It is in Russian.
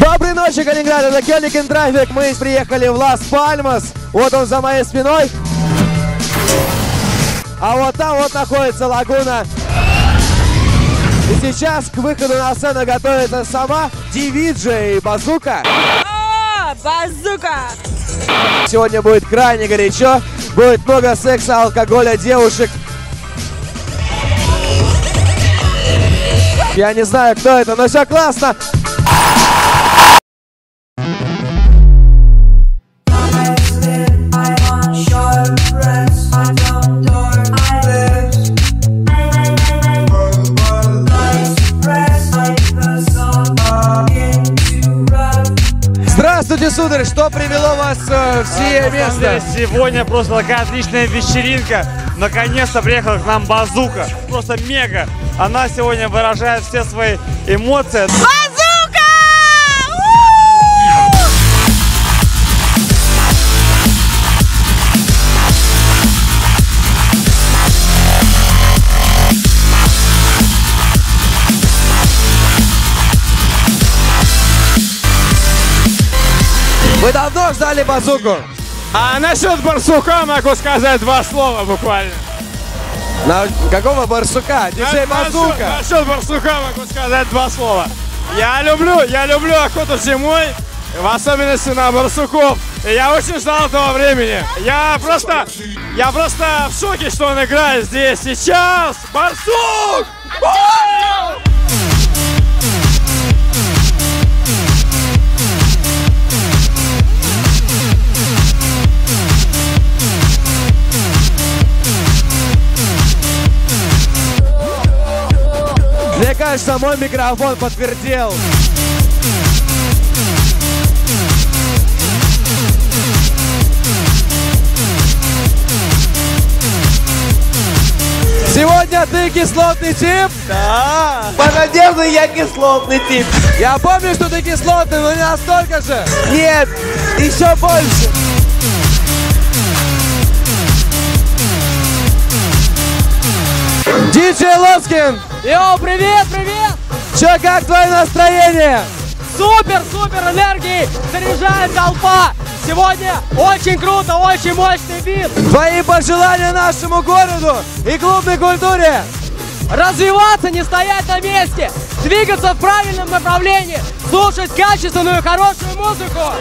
Доброй ночи, Калининград, это Kenig in Traffic. Мы приехали в Лас-Пальмас. Вот он за моей спиной. А вот там вот находится лагуна. И сейчас к выходу на сцену готовится сама DVJ Bazuka. О, Bazuka! Сегодня будет крайне горячо. Будет много секса, алкоголя, девушек. Я не знаю, кто это, но все классно. Здравствуйте, сударь! Что привело вас э, в сие самом деле, место? сегодня просто такая отличная вечеринка. Наконец-то приехала к нам базука. Просто мега. Она сегодня выражает все свои эмоции. Базука! Вы давно ждали базуку? А насчет барсука могу сказать два слова буквально. На какого барсука? Диджей На- Базука. Насчет, насчет барсука могу сказать два слова. Я люблю, я люблю охоту зимой, в особенности на барсуков. И я очень ждал этого времени. Я просто, я просто в шоке, что он играет здесь сейчас. Барсук! Вау! Кажется, мой микрофон подтвердил. Сегодня ты кислотный тип? Да. По надежде я кислотный тип. Я помню, что ты кислотный, но не настолько же. Нет, еще больше. Диджей Лоскин, Йоу, привет, привет! чё, как твое настроение? Супер, супер энергии! Заряжает толпа! Сегодня очень круто, очень мощный бит! Твои пожелания нашему городу и клубной культуре. Развиваться, не стоять на месте! Двигаться в правильном направлении! Слушать качественную, хорошую музыку!